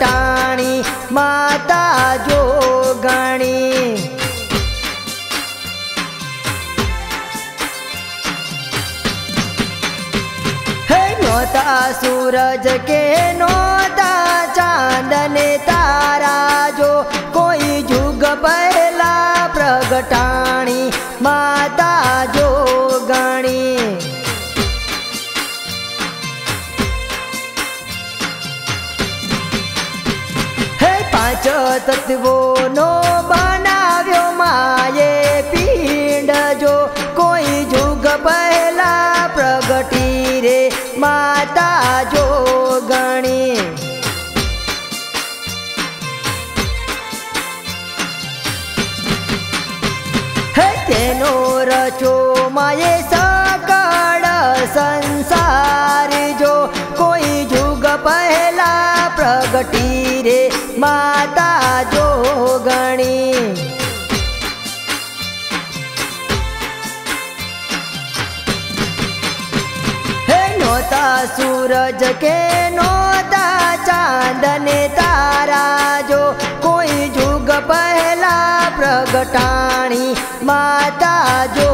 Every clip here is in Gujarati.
પ્રગટાણી માતા જો ગણી. હે નોતા સૂરજ કે નોતા ચાંદ ને તારા જો કોઈ જુગ પહેલા પ્રગટાણી. પાંચ તત્વોનો બનાવ્યો માયે પિંડ. જો કોઈ જુગ પહેલા પ્રગટી રે, માતા જો ગણી. તેનો રચો માયે સકળ માતા જો ગણી. હે નોતા સૂરજ કે નોતા ચાંદ ને તારા જો કોઈ જુગ પહેલા પ્રગટાણી માતા જો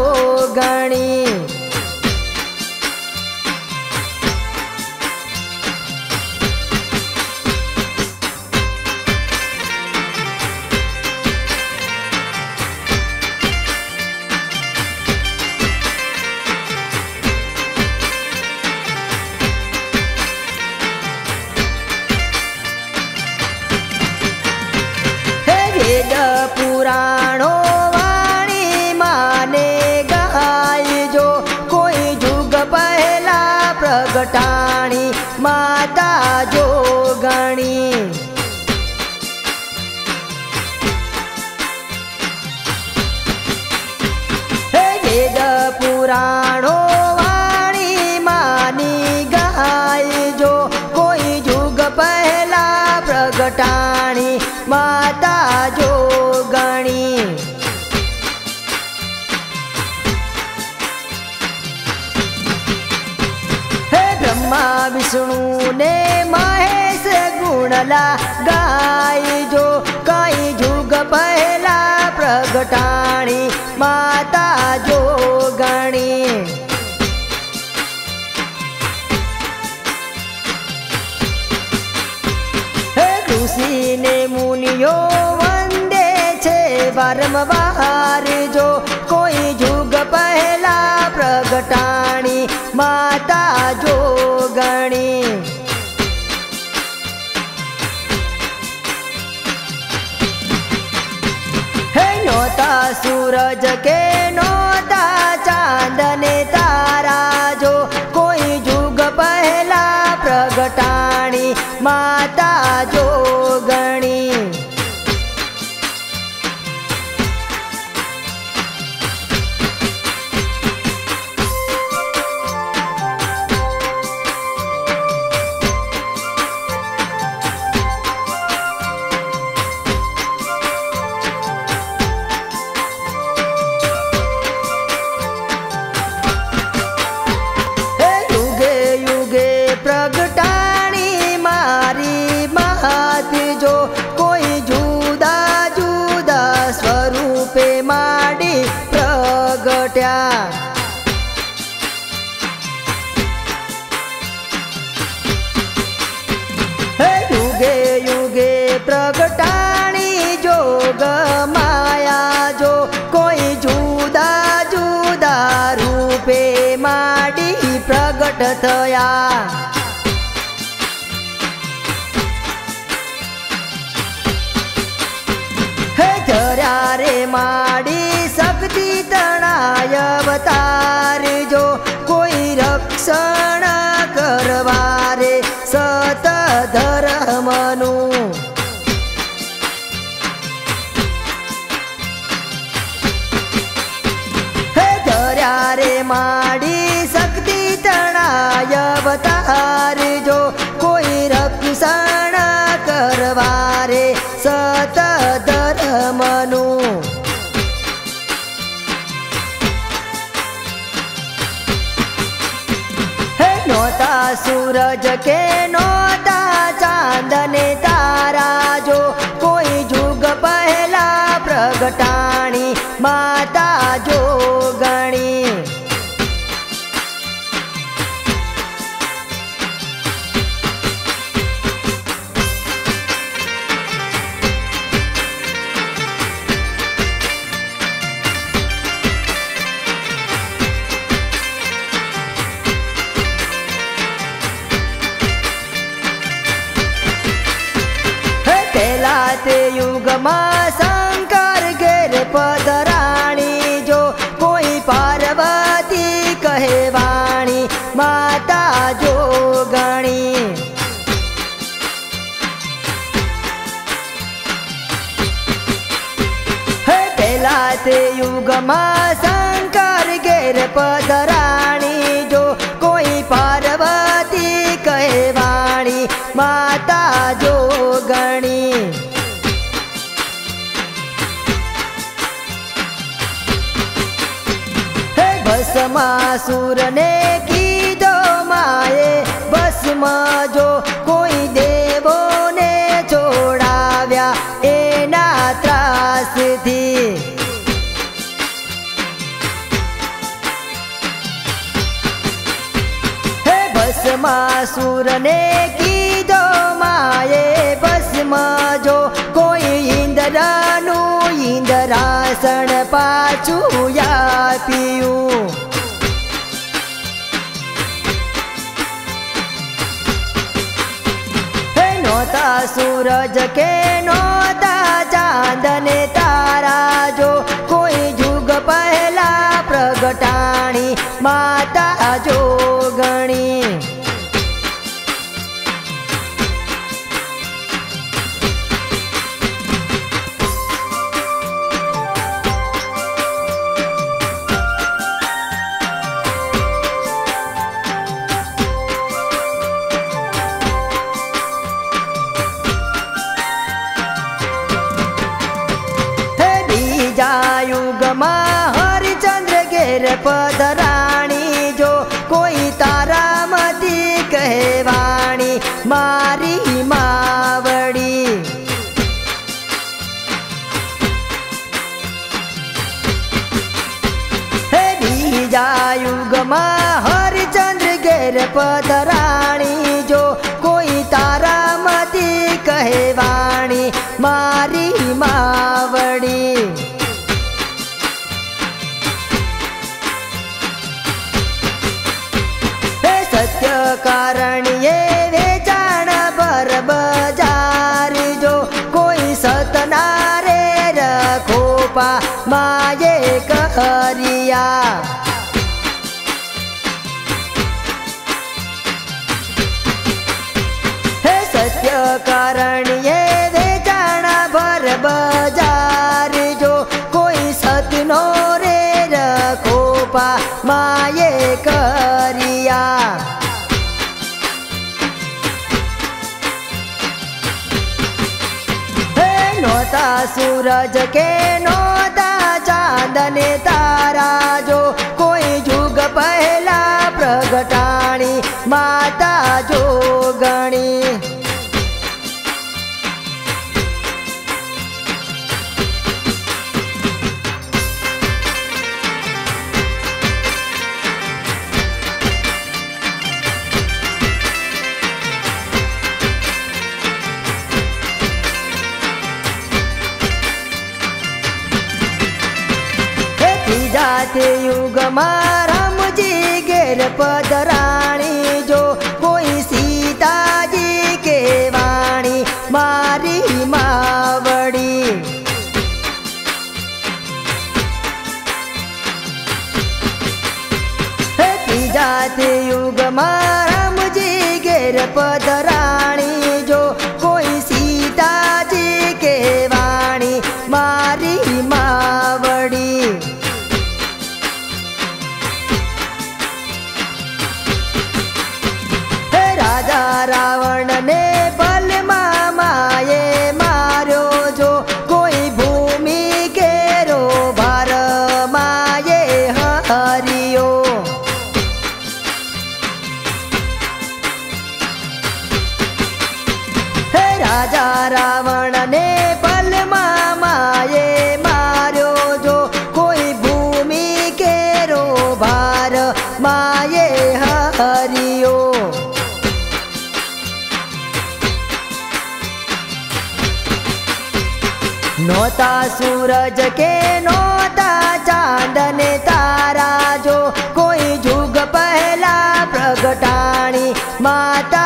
ગાય જો કઈ જુગ પહેલા પ્રગટાણી માતા જો ગણી ઋષિને મુનિયો વંદે છે વારંવાર જો કોઈ જુગ પહેલા પ્રગટાણી માતા જો ગણી સૂરજ કે નોતા ચાંદ ને તારા જો કોઈ જુગ પહેલા પ્રગટાણી માતા જો થયા હે રે માડી શક્તિ તણાય અવતાર જો કોઈ રક્ષણ સૂરજ કે નોતા ચાંદને તારા જો કોઈ જુગ પહેલા પ્રગટાણી માતા જો પેલા તે યુગમાં શંકર ઘેર પધરાણી, જો કોઈ પાર્વતી કહેવાણી માતા જો ગણી. હે પેલા તે યુગમાં શંકર ઘેર પધરાણી, જો કોઈ પાર્વતી કહેવાણી માતા ભસ્માસુરને કીધો માએ, બસમાં જો કોઈ દેવોને છોડાવ્યા એના ત્રાસથી. હે સુરને કીધો માએ, બસમાં જો કોઈ ઈંદરાનું ઈંદરાસણ પાછું યા હે સૂરજ કે નોતા ચાંદને તારા મારી માવડી. હે બીજા યુગમાં હરિચંદ્ર ઘેર પધરાણી. જો કોઈ તારા તારામતી કહેવાણી મારી માવડી કરિયા હે સત્ય કારણીએ જાણા ભર બજાર જો કોઈ સતનો રે રખોપા માયે કરિયા હે સૂરજ કે નોતા ચાંદને તારા જો કોઈ જુગ પહેલા પ્રગટાણી માતા જો ગણી. તે યુગમાં રામજી ઘેર પદરાણી જો કોઈ સીતાજી કે વાણી મારી માવડી. જાતે તે યુગમાં રામજી ઘેર પધરાણી રાજા રાવણને પલમાં માયે માર્યો જો કોઈ ભૂમિ કેરો ભાર માયે હરિયો. નોતા સૂરજ કે નોતા ચાંદ ને તારા જો કોઈ જુગ પહેલા પ્રગટાણી માતા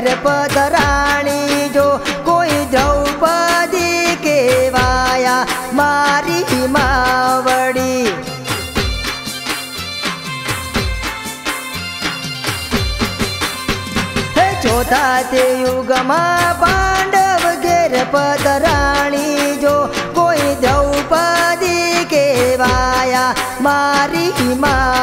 ઘેર પધરાણી જો કોઈ દ્રૌપદી કેવાયા મારી માવડી ચોથા તે યુગમાં પાંડવ ઘેર પધરાણી જો કોઈ દ્રૌપદી કેવાયા મારી માવડી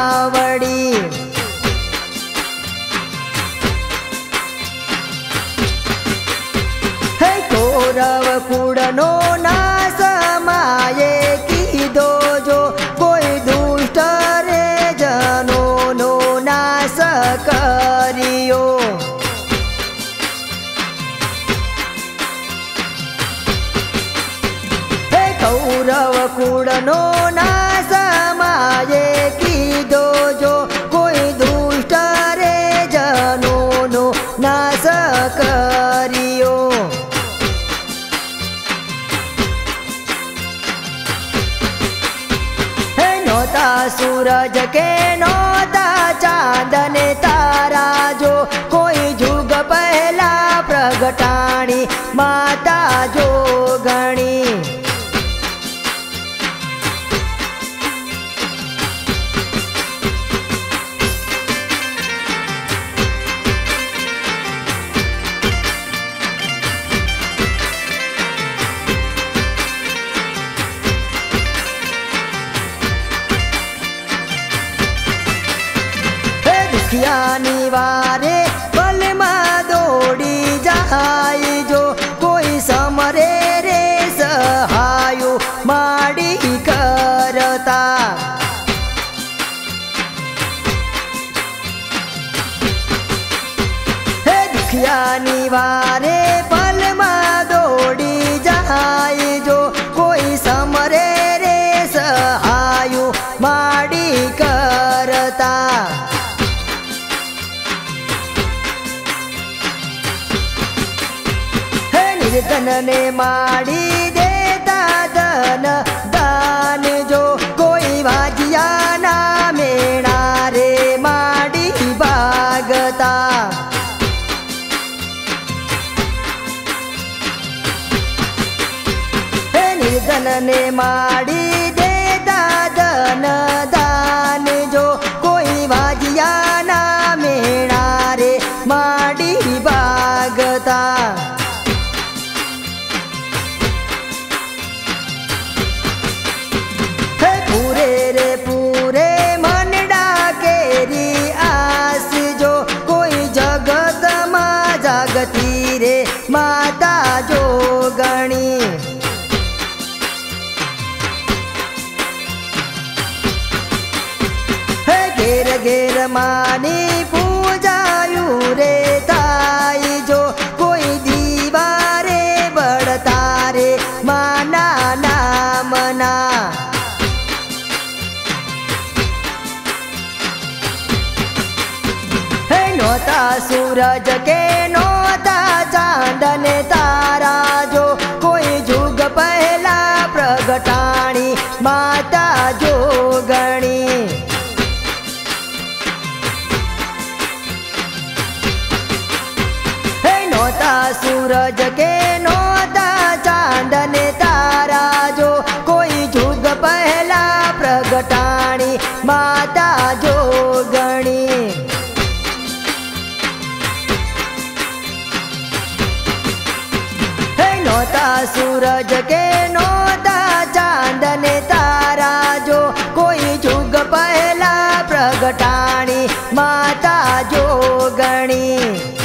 કૌરવ કુળનો ના સમાયે કીધો. સૂરજ કે નોતા ચાંદ ને તારા જો કોઈ જુગ પહેલા પ્રગટાણી માતા જો ગણી. હે દુખિયાની વારે પલમાં દોડી જાય. જો કોઈ સમરે રે સહાયુ માડી કરતા. નિર્ધનને માડી નિર્ધનને માડી દેતા ધન દાન. જો કોઈ વાજિયા ના મેણા રે માડી ભાગતા. હે પૂરે રે પૂરે મનડા કેરી આસ. જો કોઈ જગતમાં જાગતી રે માતા માની પૂજાયું રે થાય જો કોઈ દીવારે બળતા રે માના નામના. હે નોતા સૂરજ કે નોતા માતા જો ગણી. હે નોતા સૂરજ કે નોતા ચાંદ ને તારા જો કોઈ જુગ પહેલા પ્રગટાણી, માતા જો ગણી.